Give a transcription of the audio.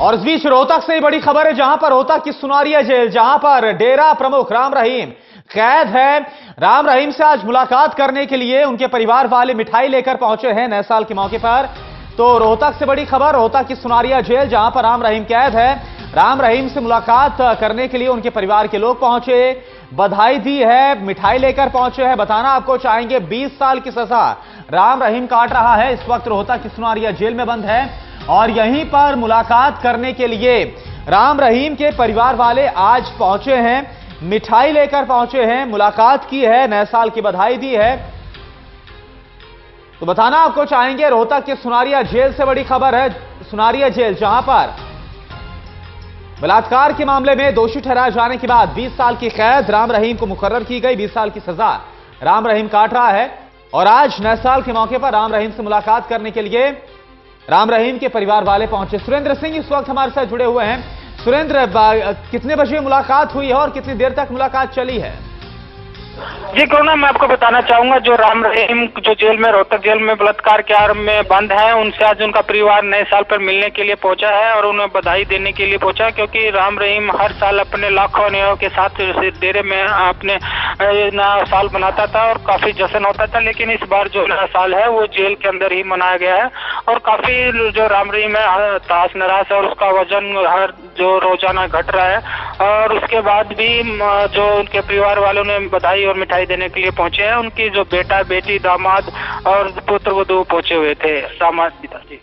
और इस बीच रोहतक से बड़ी खबर है, जहाँ पर रोहतक की सुनारिया जेल, जहाँ पर डेरा प्रमुख राम रहीम, कैद है। राम रहीम से आज मुलाकात करने के लिए उनके परिवार वाले मिठाई लेकर पहुँचे हैं नए साल के मौके पर। तो रोहतक से बड़ी खबर, रोहतक की सुनारिया जेल, जहाँ पर राम रहीम कैद है। राम रहीम से मुलाकात करने के लिए उनके परिवार के लोग पहुँचे। बधाई दी है, मिठाई लेकर पहुँचे हैं। बताना आपको चाहेंगे 20 साल की सजा राम रहीम काट रहा है। इस वक्त रोहतक की सुनारिया जेल में बंद है। और यहीं पर मुलाकात करने के लिए राम रहीम के परिवार वाले आज पहुँचे हैं, मिठाई लेकर पहुँचे हैं, मुलाकात की है, नए साल की बधाई दी है। तो बताना आपको चाहेंगे, रोहतक के सुनारिया जेल से बड़ी खबर है, सुनारिया जेल, जहाँ पर बलात्कार के मामले में दोषी ठहराए जाने के बाद 20 साल की कैद राम रहीम को मुकर्र की गई 20 साल की सजा। राम रहीम काट रहा है और आज नए साल के मौके पर राम रहीम से मुलाकात करने के लिए राम रहीम के परिवार वाले पहुँचे। सुरेंद्र सिंह इस वक्त हमारे साथ जुड़े हुए हैं। सुरेंद्र कितने बजे मुलाकात हुई है और कितनी देर तक मुलाकात चली है? जी कोरोना मैं आपको बताना चाहूँगा, जो राम रहीम जो जेल में रोहतक जेल में बलात्कार के आरोप में बंद है, उनसे आज उनका परिवार नए साल पर मिलने के लिए पहुँचा है और उन्हें बधाई देने के लिए पहुँचा है, क्योंकि राम रहीम हर साल अपने लाखों अनुयायियों के साथ डेरे में अपने नया साल मनाता था और काफ़ी जश्न होता था, लेकिन इस बार जो नया साल है, वो जेल के अंदर ही मनाया गया है और काफ़ी जो राम रहीम है ताश नराश है और उसका वज़न हर जो रोज़ाना घट रहा है और उसके बाद भी जो उनके परिवार वालों ने बधाई और मिठाई देने के लिए पहुँचे हैं, उनकी जो बेटा, बेटी, दामाद और पुत्र वधु पहुँचे हुए थे, दामाद पिताजी।